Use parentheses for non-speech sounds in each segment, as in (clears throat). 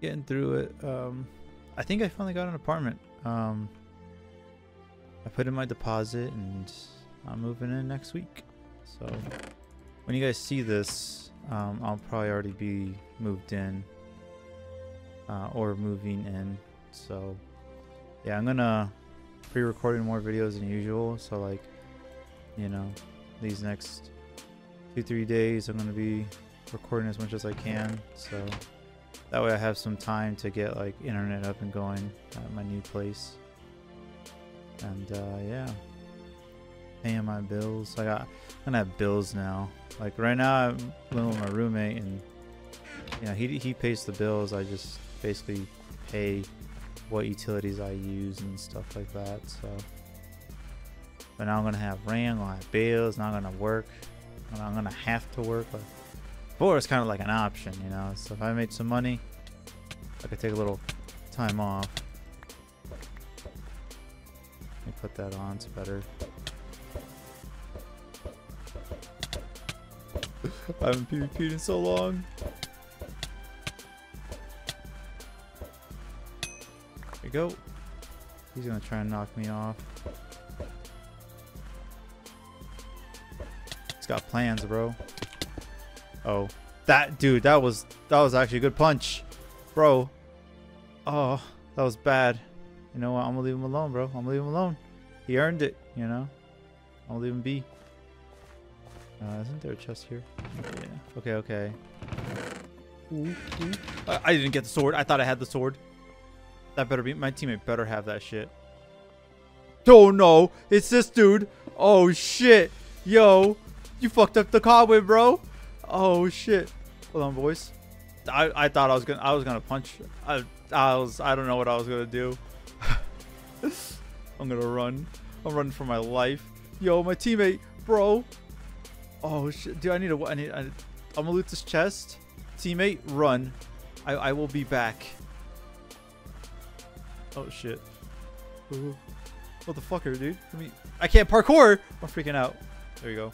getting through it. Um, I think I finally got an apartment. Um, I put in my deposit and I'm moving in next week. So when you guys see this, um, I'll probably already be moved in uh, or moving in. So yeah, I'm gonna pre-recording more videos than usual. So like, you know, these next two three days, I'm gonna be recording as much as I can. So that way I have some time to get like internet up and going at my new place. And uh, yeah, paying my bills. I got I'm gonna have bills now. Like right now, I'm living with my roommate, and you know he he pays the bills. I just basically pay what utilities I use and stuff like that. So, but now I'm gonna have rent, I'm gonna have bills. Not gonna work. I'm gonna have to work. Like before, is kind of like an option, you know. So if I made some money, I could take a little time off. Let me put that on. It's better. (laughs) I haven't PvP'd in so long. There we go. He's gonna try and knock me off. He's got plans, bro. Oh, that dude, that was that was actually a good punch, bro. Oh, that was bad. You know what? I'm gonna leave him alone, bro. I'm gonna leave him alone. He earned it, you know. I'll leave him be. Uh, isn't there a chest here? Yeah. Okay, okay. I, I didn't get the sword. I thought I had the sword. That better be my teammate. Better have that shit. Oh no! It's this dude. Oh shit! Yo, you fucked up the cobweb, bro. Oh shit! Hold on, boys. I I thought I was gonna I was gonna punch. I I was I don't know what I was gonna do. (laughs) I'm gonna run. I'm running for my life. Yo, my teammate, bro. Oh shit, dude! I need a. I need. I, I'm gonna loot this chest. Teammate, run. I I will be back. Oh shit. Ooh. What the fucker, dude? Let me. I can't parkour. I'm freaking out. There you go.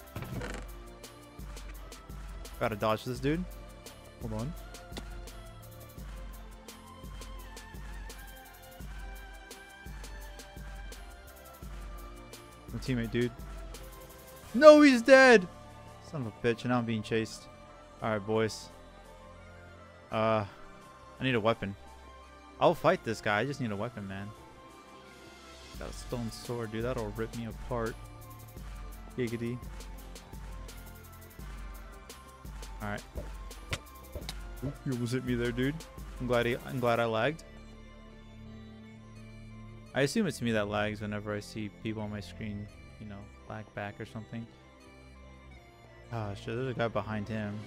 Gotta dodge this dude. Hold on. My teammate, dude. No, he's dead. Son of a bitch, and I'm being chased. Alright, boys. Uh, I need a weapon. I'll fight this guy. I just need a weapon, man. Got a stone sword, dude. That'll rip me apart. Giggity. Alright. You almost hit me there, dude. I'm glad he, I'm glad I lagged. I assume it's me that lags whenever I see people on my screen, you know, lag back or something. Ah, shit, there's a guy behind him.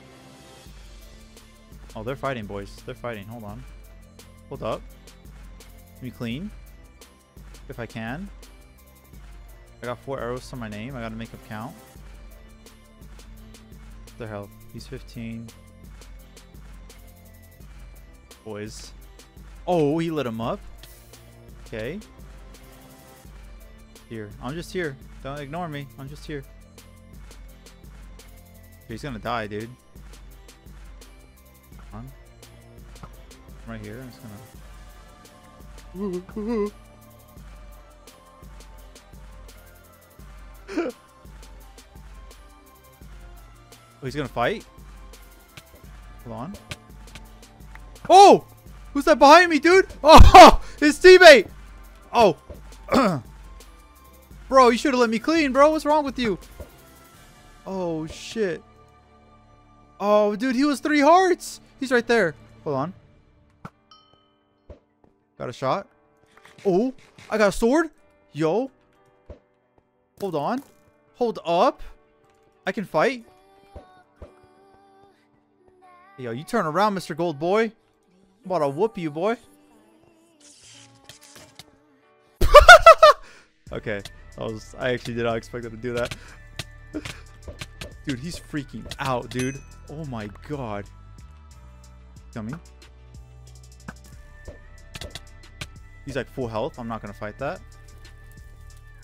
Oh, they're fighting, boys. They're fighting. Hold on. Hold up. Let me clean. If I can. I got four arrows to my name. I gotta make them count. Their health. He's 15. Boys. Oh, he lit him up. Okay. Here. I'm just here. Don't ignore me. I'm just here. He's gonna die, dude. Come on. I'm right here. I'm just gonna. (laughs) Oh, he's gonna fight? Hold on. Oh! Who's that behind me, dude? Oh! (laughs) His teammate! Oh. (clears throat) bro, you should have let me clean, bro. What's wrong with you? Oh, shit. Oh, dude, he was three hearts. He's right there. Hold on. Got a shot. Oh, I got a sword. Yo. Hold on. Hold up. I can fight. Yo, you turn around, Mr. Gold Boy. I'm about to whoop you, boy. (laughs) okay. I was I actually did not expect him to do that. dude, he's freaking out, dude. Oh my god. Dummy. He's like full health. I'm not gonna fight that.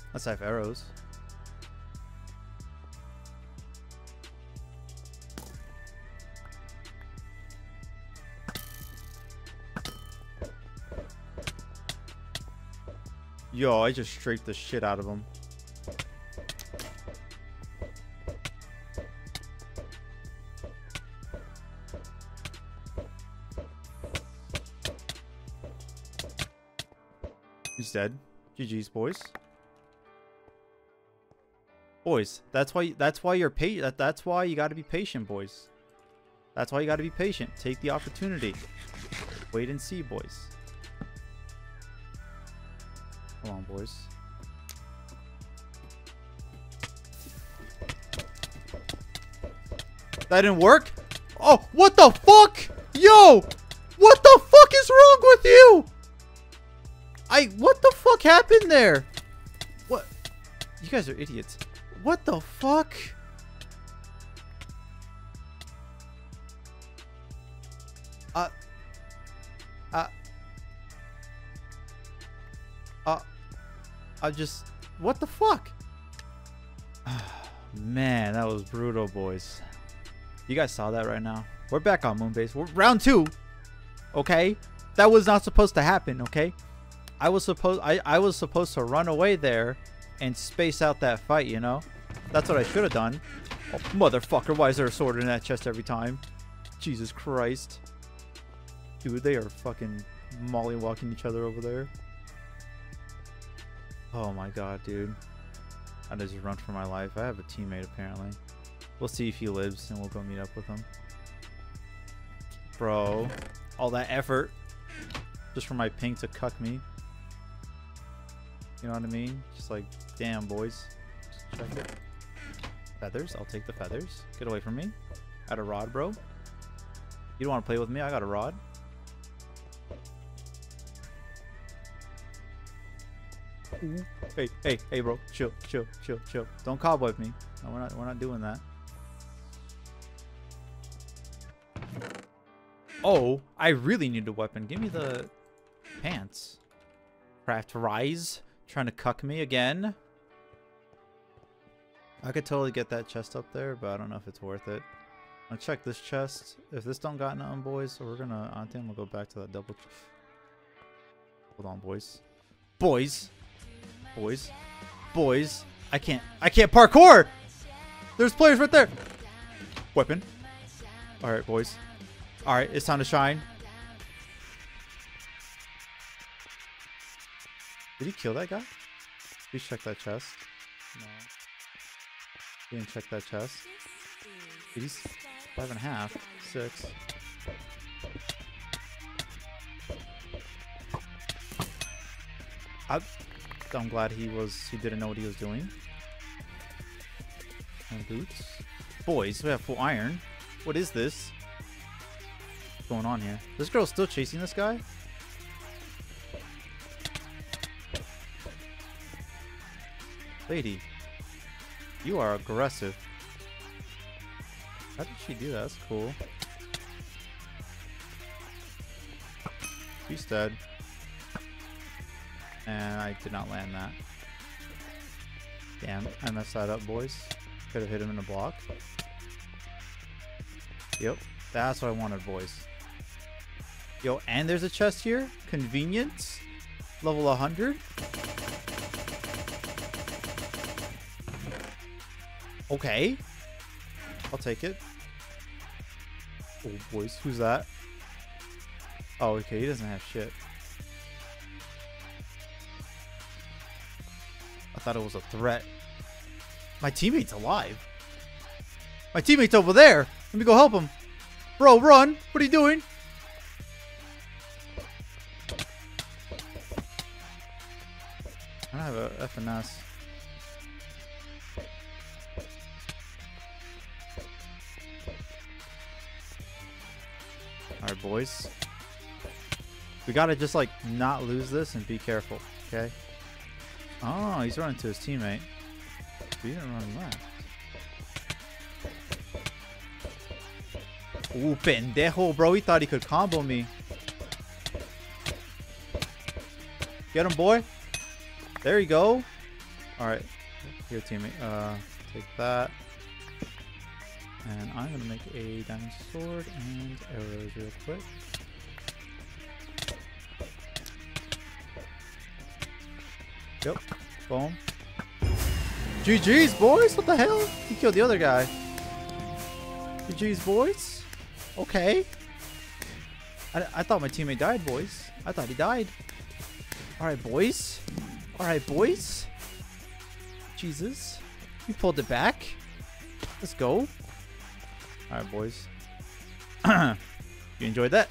Unless I have arrows. Yo, I just strafed the shit out of him. He's dead. GG's, boys. Boys, that's why that's why you're patient. That, that's why you got to be patient, boys. That's why you got to be patient. Take the opportunity. Wait and see, boys. Come on, boys. That didn't work? Oh, what the fuck? Yo! What the fuck is wrong with you? I, what the fuck happened there? What? You guys are idiots. What the fuck? I just. What the fuck? (sighs) Man, that was brutal, boys. You guys saw that right now. We're back on Moonbase. We're round two. Okay? That was not supposed to happen, okay? I was supposed I, I was supposed to run away there and space out that fight, you know? That's what I should have done. Oh, motherfucker, why is there a sword in that chest every time? Jesus Christ. Dude, they are fucking mollywalking each other over there. Oh my god, dude. I just run for my life. I have a teammate, apparently. We'll see if he lives, and we'll go meet up with him. Bro. All that effort. Just for my ping to cuck me. You know what I mean? Just like, damn, boys. Just check it. Feathers. I'll take the feathers. Get away from me. Got a rod, bro. You don't want to play with me? I got a rod. Hey, hey, hey, bro. Chill, chill, chill, chill. Don't cobweb me. No, we're not. We're not doing that. Oh, I really need a weapon. Give me the pants. Craftrise. Trying to cuck me again. I could totally get that chest up there, but I don't know if it's worth it. I'll check this chest. If this don't got nothing, boys, we're gonna, I think we'll go back to that double. Hold on, boys. Boys. Boys. Boys. I can't, I can't parkour! There's players right there! Weapon. Alright, boys. Alright, it's time to shine. Did he kill that guy? Please check that chest. No. He didn't check that chest. He's five and a half. Six. I, I'm glad he was he didn't know what he was doing. And boots. Boys, we have full iron. What is this? What's going on here? This girl's still chasing this guy? Lady, you are aggressive. How did she do that? That's cool. She's dead. And I did not land that. Damn, I messed that up, boys. Could have hit him in a block. Yep, that's what I wanted, boys. Yo, and there's a chest here. Convenience. Level 100. Okay. I'll take it. Oh, boys. Who's that? Oh, okay. He doesn't have shit. Thought it was a threat. My teammate's alive. My teammate's over there. Let me go help him. Bro, run. What are you doing? I have a FNS. Alright, boys. We gotta just, like, not lose this and be careful, okay? Oh, he's running to his teammate. He didn't run left. Ooh, pendejo, bro. He thought he could combo me. Get him, boy. There you go. Alright. Here, teammate. Uh, take that. And I'm going to make a diamond sword and arrows real quick. Yep. Boom. GG's, boys. What the hell? He killed the other guy. GG's, boys. Okay. I, I thought my teammate died, boys. I thought he died. Alright, boys. Alright, boys. Jesus. You pulled it back. Let's go. Alright, boys. (clears throat) you enjoyed that?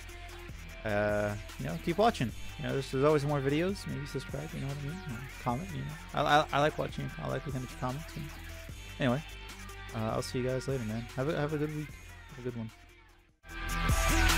Uh, you know, keep watching. You know, there's, there's always more videos. Maybe subscribe. You know what I mean? Comment. You know, I, I, I like watching. I like looking at your comments. And anyway, uh, I'll see you guys later, man. Have a have a good week. Have a good one.